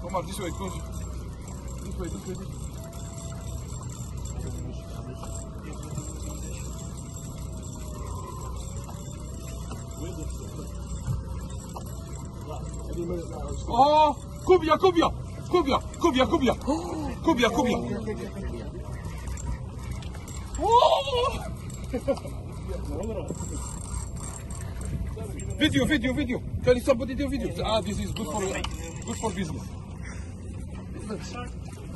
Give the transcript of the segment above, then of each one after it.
come, on, this way. This way, this way, this way. Any minute now. it's gone. Oh, Kubia. Oh! Video, video, video. Can somebody do video? Ah, this is good for good for business.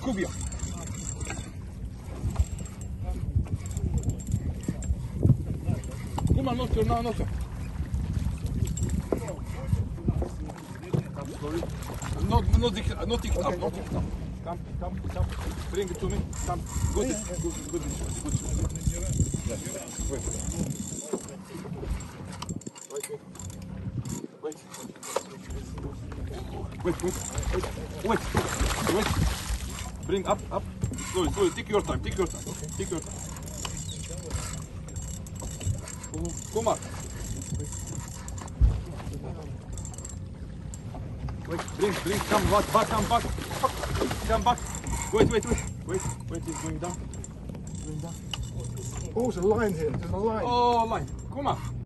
Kubia. Come on, not no, not No, no, dik, no tik up, no tik up. Come, come, come. Bring it to me. Come. Good, good, good, good. Yes. Wait. Wait. Wait, wait, wait, wait. Bring up, up. Slowly, slowly. Take your time. Take your time. Take your time. Come on. Wait, bring, bring, come back, back, come back. Come back. Wait, wait, wait. Wait, wait, he's going down. Going down. Oh, there's a line here. There's a line. Oh, line. Come on.